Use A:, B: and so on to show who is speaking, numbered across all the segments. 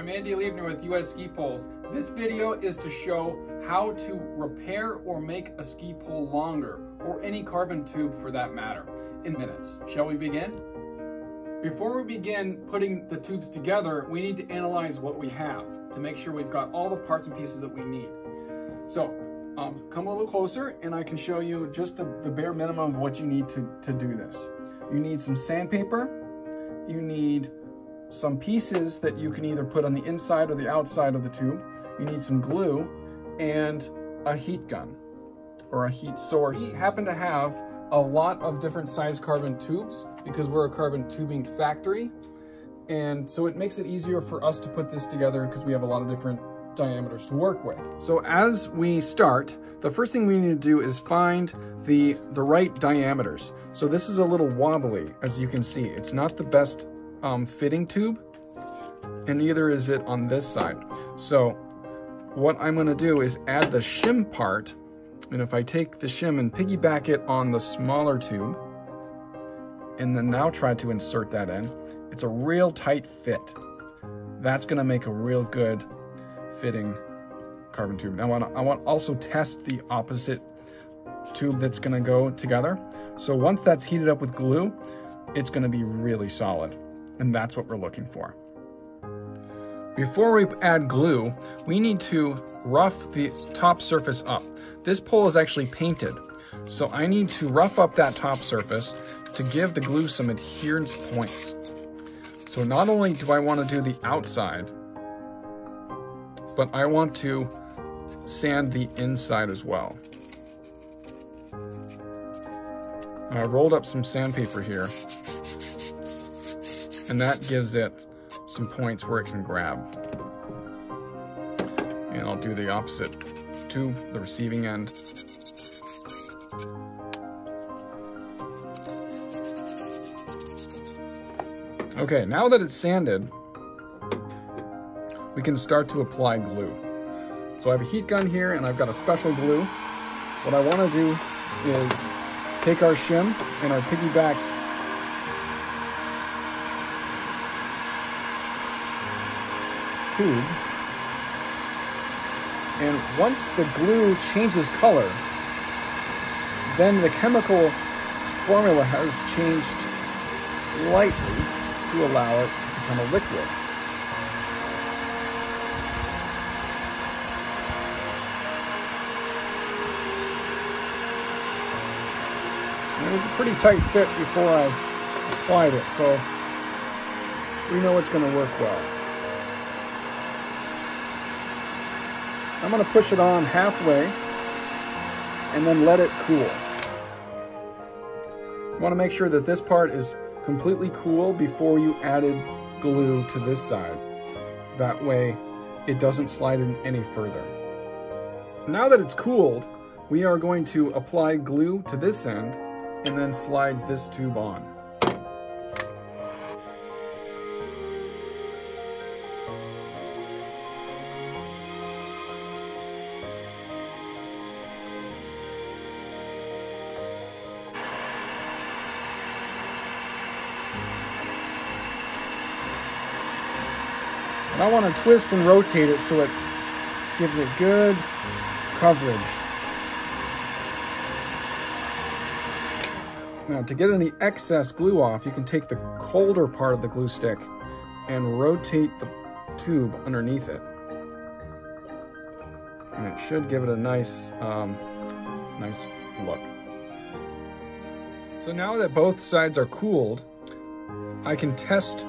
A: I'm Andy Liebner with US Ski Poles. This video is to show how to repair or make a ski pole longer, or any carbon tube for that matter, in minutes. Shall we begin? Before we begin putting the tubes together, we need to analyze what we have to make sure we've got all the parts and pieces that we need. So um, come a little closer and I can show you just the, the bare minimum of what you need to, to do this. You need some sandpaper, you need some pieces that you can either put on the inside or the outside of the tube. You need some glue and a heat gun or a heat source. We happen to have a lot of different size carbon tubes because we're a carbon tubing factory. And so it makes it easier for us to put this together because we have a lot of different diameters to work with. So as we start, the first thing we need to do is find the, the right diameters. So this is a little wobbly, as you can see. It's not the best um, fitting tube, and neither is it on this side. So what I'm gonna do is add the shim part, and if I take the shim and piggyback it on the smaller tube, and then now try to insert that in, it's a real tight fit. That's gonna make a real good fitting carbon tube. Now I want, I want also test the opposite tube that's gonna go together. So once that's heated up with glue, it's gonna be really solid. And that's what we're looking for. Before we add glue, we need to rough the top surface up. This pole is actually painted, so I need to rough up that top surface to give the glue some adherence points. So not only do I want to do the outside, but I want to sand the inside as well. I rolled up some sandpaper here and that gives it some points where it can grab. And I'll do the opposite to the receiving end. Okay, now that it's sanded, we can start to apply glue. So I have a heat gun here and I've got a special glue. What I wanna do is take our shim and our piggybacked tube. And once the glue changes color, then the chemical formula has changed slightly to allow it to become a liquid. It was a pretty tight fit before I applied it, so we know it's going to work well. I'm going to push it on halfway and then let it cool. You want to make sure that this part is completely cool before you added glue to this side. That way it doesn't slide in any further. Now that it's cooled, we are going to apply glue to this end and then slide this tube on. And I want to twist and rotate it so it gives it good coverage. Now to get any excess glue off, you can take the colder part of the glue stick and rotate the tube underneath it. And it should give it a nice, um, nice look. So now that both sides are cooled, I can test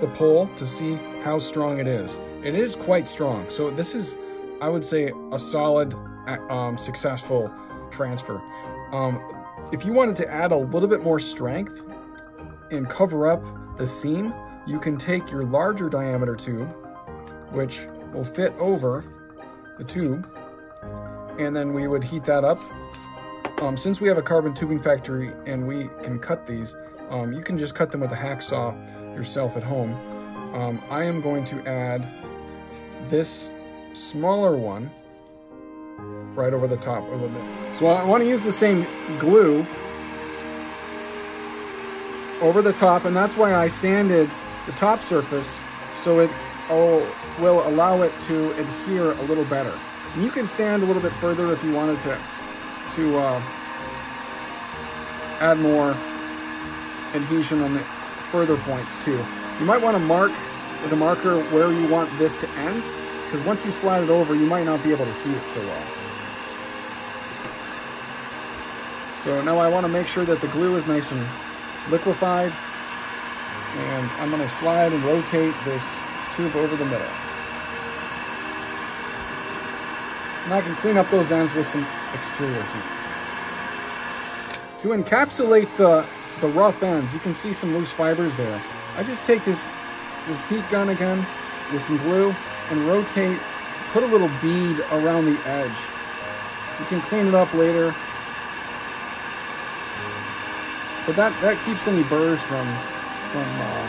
A: the pole to see how strong it is. It is quite strong. So this is, I would say, a solid, um, successful transfer. Um, if you wanted to add a little bit more strength and cover up the seam, you can take your larger diameter tube, which will fit over the tube, and then we would heat that up. Um, since we have a carbon tubing factory and we can cut these, um, you can just cut them with a hacksaw yourself at home. Um, I am going to add this smaller one right over the top a little bit. So I want to use the same glue over the top, and that's why I sanded the top surface so it
B: will allow it to adhere a little better. And you can sand a little bit further if you wanted to, to uh, add more adhesion on the further points too. You might want to mark with a marker where you want this to end, because once you slide it over, you might not be able to see it so well. So now I want to make sure that the glue is nice and liquefied, and I'm going to slide and rotate this tube over the middle. And I can clean up those ends with some exterior heat. To encapsulate the, the rough ends, you can see some loose fibers there. I just take this, this heat gun again with some glue and rotate, put a little bead around the edge. You can clean it up later. But that, that keeps any burrs from, from uh,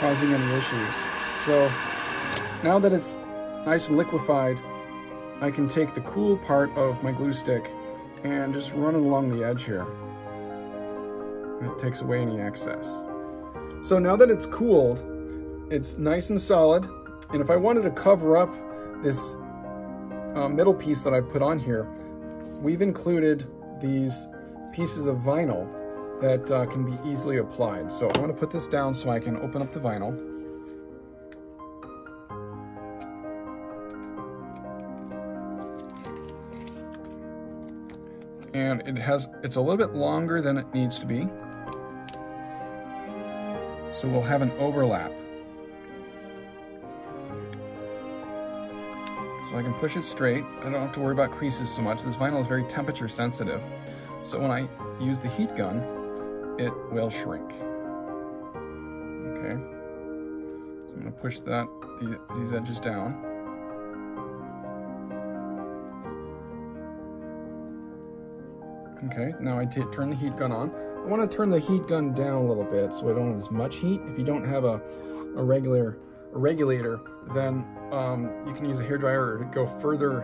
B: causing any issues. So now that it's nice and liquefied, I can take the cool part of my glue stick and just run it along the edge here. It takes away any excess. So now that it's cooled, it's nice and solid. And if I wanted to cover up this uh, middle piece that I've put on here, we've included these pieces of vinyl that uh, can be easily applied. So I'm gonna put this down so I can open up the vinyl. and it has it's a little bit longer than it needs to be so we'll have an overlap. So I can push it straight. I don't have to worry about creases so much. This vinyl is very temperature sensitive. So when I use the heat gun it will shrink. Okay. So I'm to push that these edges down. Okay, now I turn the heat gun on. Want to turn the heat gun down a little bit so I don't have as much heat. If you don't have a, a regular a regulator, then um, you can use a hair dryer to go further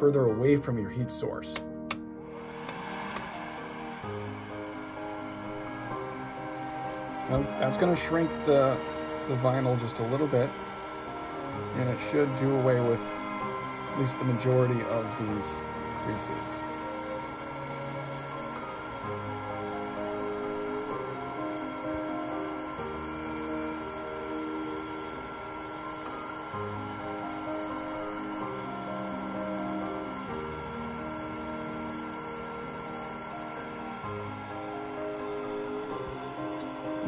B: further away from your heat source. That's going to shrink the, the vinyl just a little bit, and it should do away with at least the majority of these creases.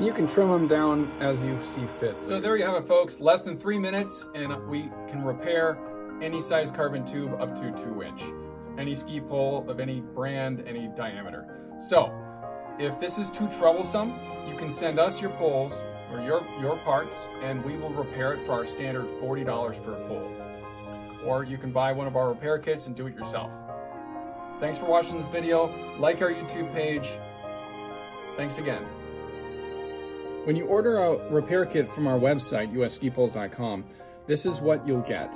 B: You can trim them down as you see fit.
A: So there you have it, folks. Less than three minutes, and we can repair any size carbon tube up to two inch. Any ski pole of any brand, any diameter. So, if this is too troublesome, you can send us your poles or your, your parts, and we will repair it for our standard $40 per pole. Or you can buy one of our repair kits and do it yourself. Thanks for watching this video. Like our YouTube page. Thanks again. When you order a repair kit from our website, usskipoles.com, this is what you'll get.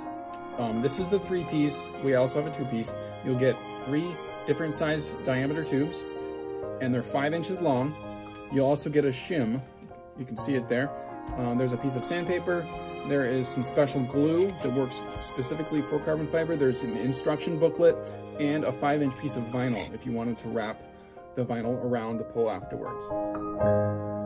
A: Um, this is the three piece. We also have a two piece. You'll get three different size diameter tubes and they're five inches long. You'll also get a shim. You can see it there. Um, there's a piece of sandpaper. There is some special glue that works specifically for carbon fiber. There's an instruction booklet and a five inch piece of vinyl if you wanted to wrap the vinyl around the pole afterwards.